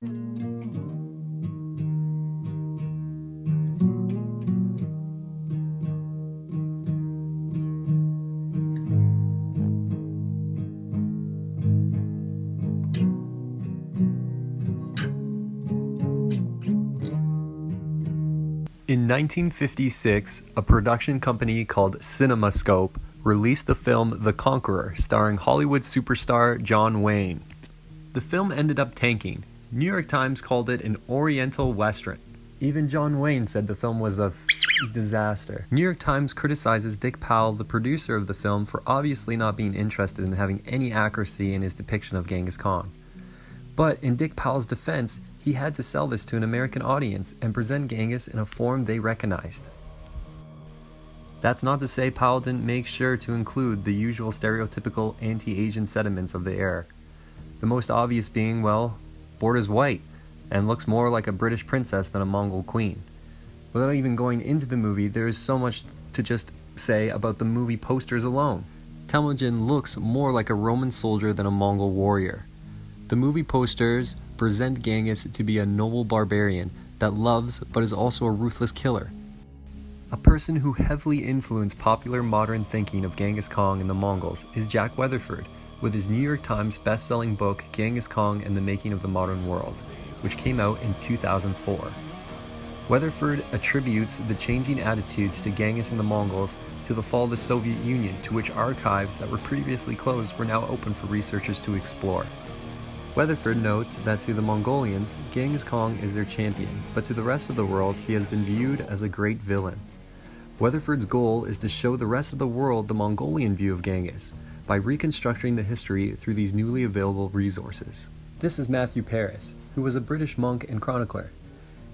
In 1956, a production company called CinemaScope released the film The Conqueror, starring Hollywood superstar John Wayne. The film ended up tanking. New York Times called it an Oriental Western. Even John Wayne said the film was a disaster. New York Times criticizes Dick Powell, the producer of the film, for obviously not being interested in having any accuracy in his depiction of Genghis Khan. But in Dick Powell's defense, he had to sell this to an American audience and present Genghis in a form they recognized. That's not to say Powell didn't make sure to include the usual stereotypical anti Asian sentiments of the era. The most obvious being, well, Borda's white and looks more like a British princess than a Mongol queen. Without even going into the movie, there is so much to just say about the movie posters alone. Temujin looks more like a Roman soldier than a Mongol warrior. The movie posters present Genghis to be a noble barbarian that loves but is also a ruthless killer. A person who heavily influenced popular modern thinking of Genghis Khan and the Mongols is Jack Weatherford, with his New York Times best-selling book Genghis Khan and the Making of the Modern World, which came out in 2004. Weatherford attributes the changing attitudes to Genghis and the Mongols to the fall of the Soviet Union, to which archives that were previously closed were now open for researchers to explore. Weatherford notes that to the Mongolians, Genghis Khan is their champion, but to the rest of the world, he has been viewed as a great villain. Weatherford's goal is to show the rest of the world the Mongolian view of Genghis by reconstructing the history through these newly available resources. This is Matthew Paris, who was a British monk and chronicler.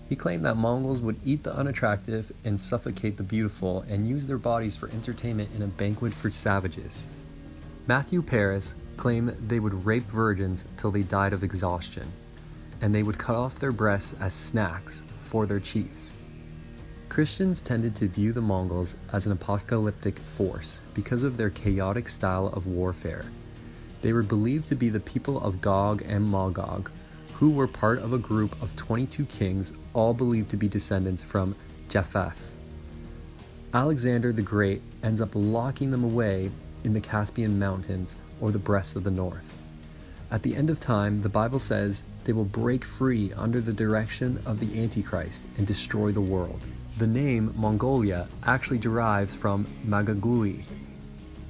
He claimed that Mongols would eat the unattractive and suffocate the beautiful and use their bodies for entertainment in a banquet for savages. Matthew Paris claimed they would rape virgins till they died of exhaustion, and they would cut off their breasts as snacks for their chiefs. Christians tended to view the Mongols as an apocalyptic force because of their chaotic style of warfare. They were believed to be the people of Gog and Magog, who were part of a group of 22 kings, all believed to be descendants from Japheth. Alexander the Great ends up locking them away in the Caspian Mountains or the breasts of the north. At the end of time, the Bible says they will break free under the direction of the Antichrist and destroy the world. The name Mongolia actually derives from Magagui,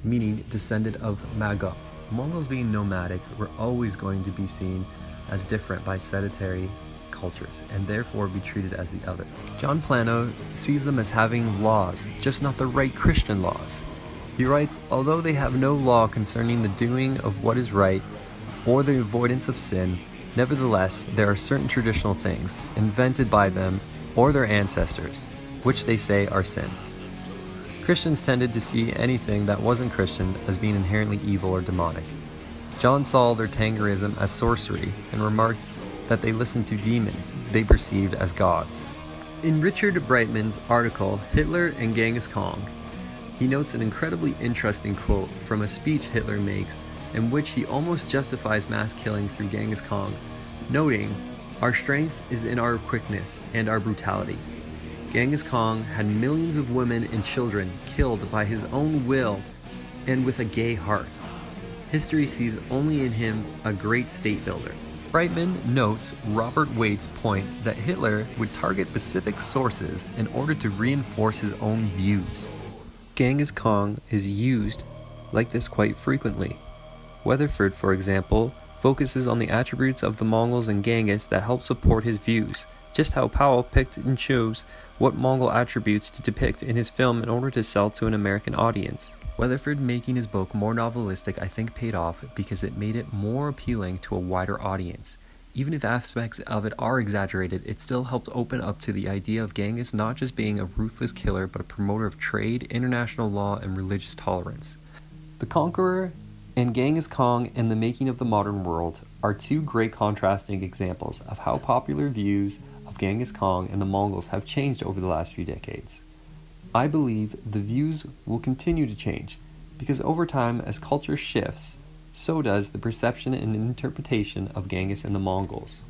meaning descendant of Maga. Mongols being nomadic were always going to be seen as different by sedentary cultures and therefore be treated as the other. John Plano sees them as having laws, just not the right Christian laws. He writes, although they have no law concerning the doing of what is right or the avoidance of sin, nevertheless there are certain traditional things, invented by them or their ancestors, which they say are sins. Christians tended to see anything that wasn't Christian as being inherently evil or demonic. John saw their Tengrism as sorcery and remarked that they listened to demons they perceived as gods. In Richard Breitman's article, Hitler and Genghis Khan, he notes an incredibly interesting quote from a speech Hitler makes in which he almost justifies mass killing through Genghis Khan, noting, Our strength is in our quickness and our brutality. Genghis Khan had millions of women and children killed by his own will and with a gay heart. History sees only in him a great state builder. Breitman notes Robert Waite's point that Hitler would target specific sources in order to reinforce his own views. Genghis Khan is used like this quite frequently. Weatherford, for example, focuses on the attributes of the Mongols and Genghis that help support his views, just how Powell picked and chose what Mongol attributes to depict in his film in order to sell to an American audience. Weatherford making his book more novelistic I think paid off because it made it more appealing to a wider audience. Even if aspects of it are exaggerated, it still helped open up to the idea of Genghis not just being a ruthless killer, but a promoter of trade, international law, and religious tolerance. The Conqueror and Genghis Khan and the Making of the Modern World are two great contrasting examples of how popular views of Genghis Khan and the Mongols have changed over the last few decades. I believe the views will continue to change because over time, as culture shifts, so does the perception and interpretation of Genghis and the Mongols.